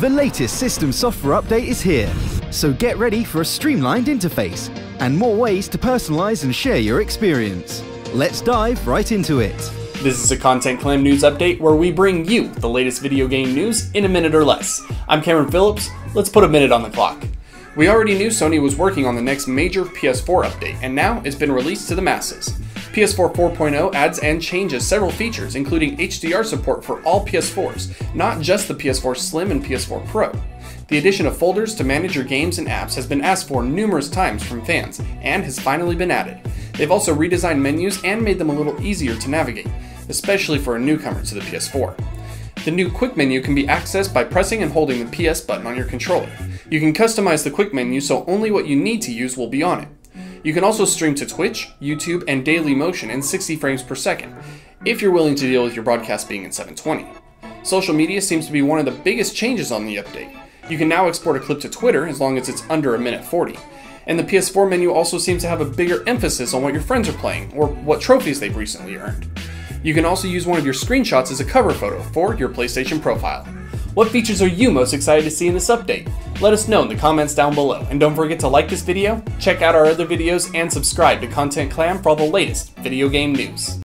The latest system software update is here, so get ready for a streamlined interface and more ways to personalize and share your experience. Let's dive right into it. This is a Content Clam news update where we bring you the latest video game news in a minute or less. I'm Cameron Phillips. Let's put a minute on the clock. We already knew Sony was working on the next major PS4 update, and now it's been released to the masses. PS4 4.0 adds and changes several features, including HDR support for all PS4s, not just the PS4 Slim and PS4 Pro. The addition of folders to manage your games and apps has been asked for numerous times from fans, and has finally been added. They've also redesigned menus and made them a little easier to navigate especially for a newcomer to the PS4. The new Quick menu can be accessed by pressing and holding the PS button on your controller. You can customize the Quick menu so only what you need to use will be on it. You can also stream to Twitch, YouTube, and Daily Motion in 60 frames per second, if you're willing to deal with your broadcast being in 720. Social media seems to be one of the biggest changes on the update. You can now export a clip to Twitter as long as it's under a minute 40. And the PS4 menu also seems to have a bigger emphasis on what your friends are playing, or what trophies they've recently earned. You can also use one of your screenshots as a cover photo for your PlayStation profile. What features are you most excited to see in this update? Let us know in the comments down below, and don't forget to like this video, check out our other videos, and subscribe to Content Clam for all the latest video game news.